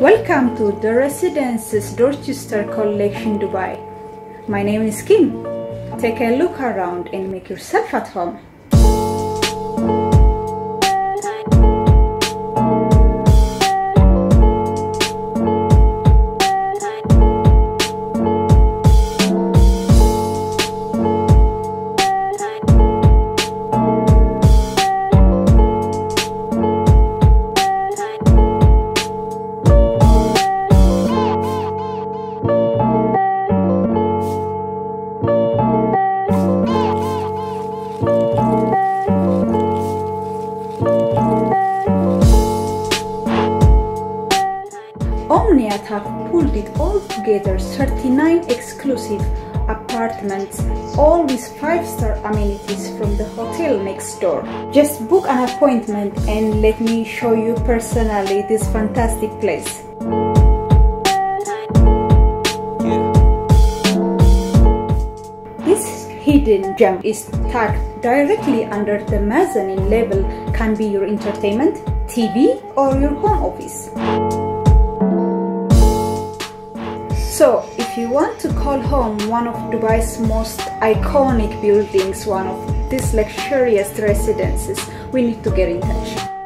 Welcome to the Residences Dorchester Collection Dubai. My name is Kim. Take a look around and make yourself at home. Omniyat have pulled it all together 39 exclusive apartments, all with 5-star amenities from the hotel next door. Just book an appointment and let me show you personally this fantastic place. This hidden gem is tucked directly under the mezzanine level can be your entertainment, TV or your home office. So, if you want to call home one of Dubai's most iconic buildings, one of these luxurious residences, we need to get in touch.